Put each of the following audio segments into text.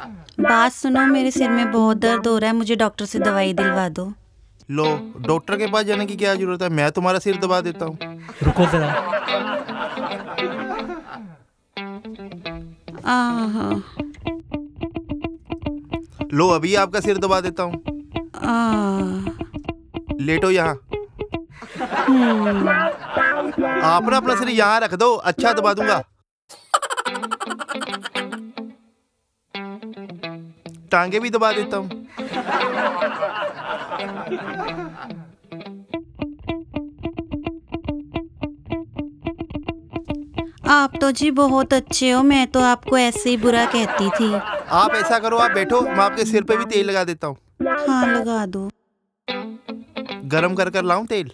बात सुनो मेरे सिर में बहुत दर्द हो रहा है मुझे डॉक्टर से दवाई दिलवा दो। लो डॉक्टर के पास जाने की क्या ज़रूरत है? मैं तुम्हारा सिर दबा देता हूँ। रुको जरा। लो अभी आपका सिर दबा देता हूँ। लेटो यहाँ। आप ना अपना सिर यहाँ रख दो अच्छा दबा दूँगा। टांगे भी दबा देता हूँ। आप तो जी बहुत अच्छे हो मैं तो आपको ऐसे ही बुरा कहती थी। आप ऐसा करो आप बैठो मैं आपके सिर पे भी तेल लगा देता हूँ। हाँ लगा दो। गरम कर कर लाऊं तेल?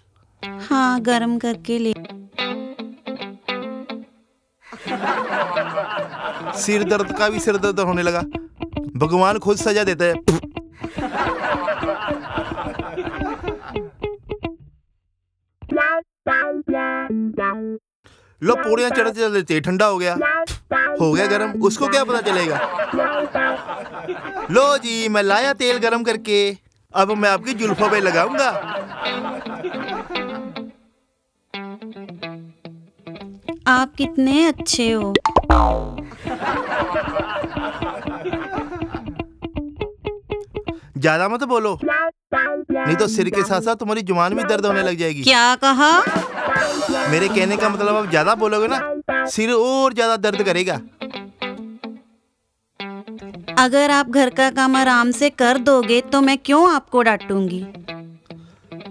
हाँ गरम करके ले। सिर दर्द का भी सिर दर्द होने लगा। भगवान खुद सजा देता है। लो, पूड़ियाँ चढ़ते चलते ठंडा हो गया। हो गया गरम, उसको क्या पता चलेगा? लो जी, मैं लाया तेल गरम करके, अब मैं आपकी जुल्फों पे लगाऊँगा। आप कितने अच्छे हो। ज़्यादा मत बोलो। नहीं तो सिर के साथ साथ तुम्हारी ज़ुबान भी दर्द होने लग जाएगी। क्या कहा? मेरे कहने का मतलब आप ज़्यादा बोलोगे ना सिर और ज़्यादा दर्द करेगा। अगर आप घर का काम आराम से कर दोगे तो मैं क्यों आपको डांटूँगी?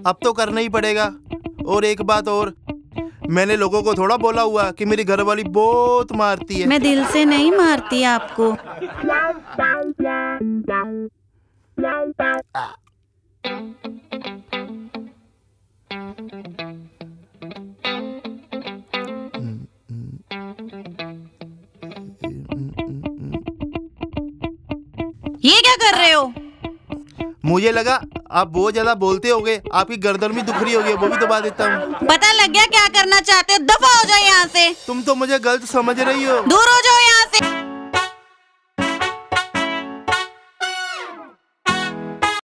अब तो करना ही पड़ेगा। और एक बात और मैंने लोगों को थोड़ा बोला हुआ कि मेरी घरवाली बहुत मारती है। मैं दिल से नहीं मारती आपको। ये क्या कर रहे हो? मुझे लगा आप बहुत ज़्यादा बोलते होगे आपकी गर्दन भी दुख रही होगी वो भी दबा देता हूँ। पता लग गया क्या करना चाहते हो? दफ़ा हो जाओ यहाँ से। तुम तो मुझे गलत समझ रही हो। दूर हो जाओ यहाँ से।